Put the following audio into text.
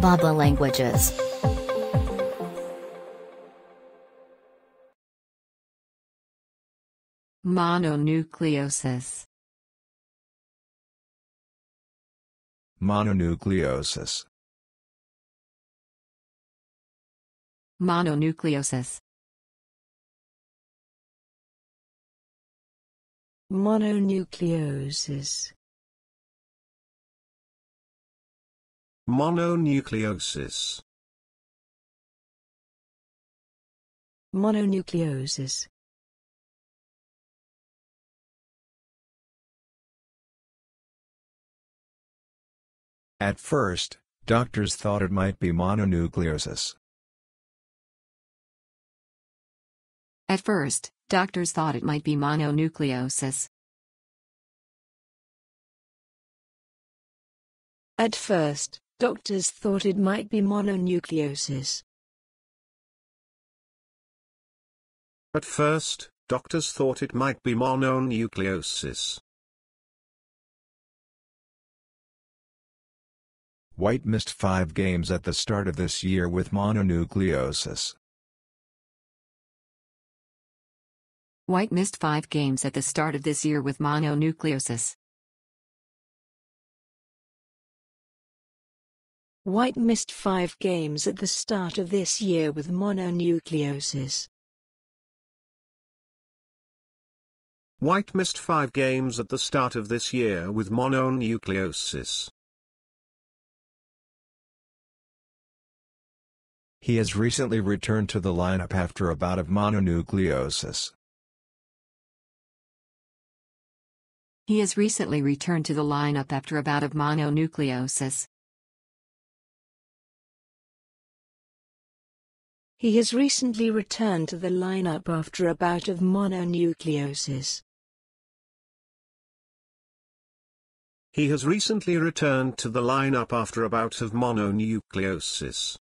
bab.la languages. Mononucleosis. Mononucleosis. Mononucleosis. Mononucleosis. Mononucleosis. Mononucleosis. At first, doctors thought it might be mononucleosis. At first, doctors thought it might be mononucleosis. At first, doctors thought it might be mononucleosis. At first, doctors thought it might be mononucleosis. White missed five games at the start of this year with mononucleosis. White missed five games at the start of this year with mononucleosis. White missed five games at the start of this year with mononucleosis. White missed five games at the start of this year with mononucleosis. He has recently returned to the lineup after a bout of mononucleosis. He has recently returned to the lineup after a bout of mononucleosis. He has recently returned to the lineup after a bout of mononucleosis. He has recently returned to the lineup after a bout of mononucleosis.